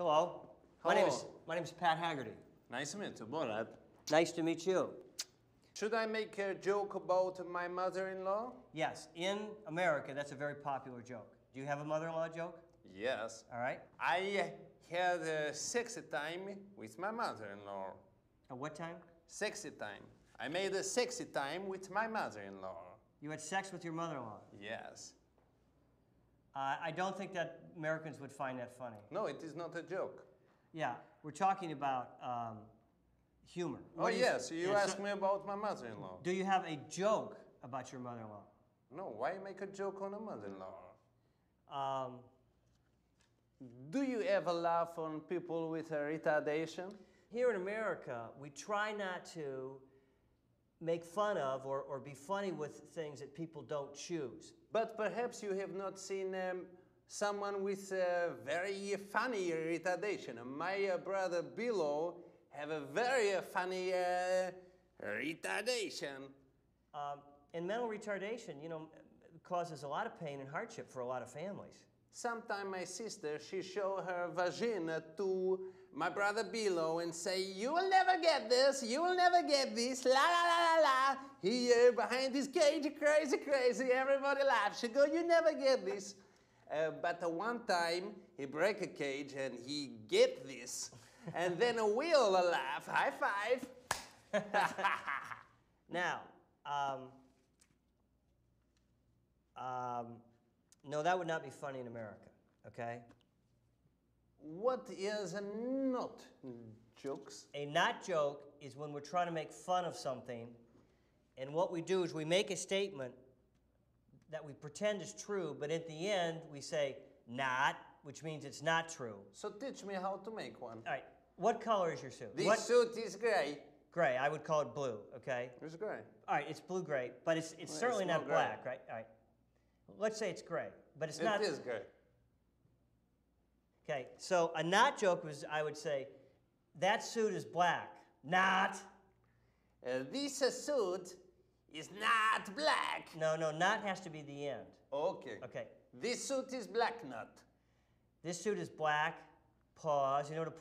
Hello. My name is my name is Pat Haggerty. Nice to meet you, Borat. Nice to meet you. Should I make a joke about my mother-in-law? Yes, in America, that's a very popular joke. Do you have a mother-in-law joke? Yes. All right. I had a sexy time with my mother-in-law. At what time? Sexy time. I made a sexy time with my mother-in-law. You had sex with your mother-in-law. Yes. Uh, I don't think that Americans would find that funny. No, it is not a joke. Yeah, we're talking about um, humor. Oh What is- yes, you yeah, so- asked me about my mother-in-law. Do you have a joke about your mother-in-law? No, why make a joke on a mother-in-law? Um, Do you ever laugh on people with a retardation? here in America, we try not to make fun of or, or be funny with things that people don't choose. But perhaps you have not seen um, someone with a very funny retardation. My uh, brother Bilo have a very uh, funny uh, retardation. Um, and mental retardation, you know, causes a lot of pain and hardship for a lot of families. Sometime my sister, she show her vagina to my brother Bilo and say, you will never get this, you will never get this, la la la la la. Here behind this cage, crazy, crazy, everybody laughs. She go, you never get this. Uh, but uh, one time he break a cage and he get this. And then we all laugh, high five. Now, um, um, no, that would not be funny in America, okay? What is a not jokes? A not joke is when we're trying to make fun of something, and what we do is we make a statement that we pretend is true, but at the end we say not, which means it's not true. So teach me how to make one. All right, what color is your suit? This what? suit is gray. Gray, I would call it blue, okay? It's gray. All right, it's blue gray, but it's, it's Well, certainly it's not black, right? All right. Let's say it's gray, but it's It not. is gray. Okay, so a not joke was I would say, that suit is black. Not. Uh, this uh, suit is not black. No, no, not has to be the end. Okay. Okay, This suit is black not. this suit is black. Pause. You know what a